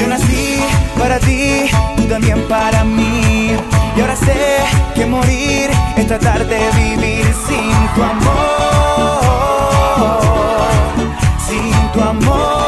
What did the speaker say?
Yo nací para ti, tú también para mí. Y ahora sé que morir es tratar de vivir sin tu amor. Sin tu amor.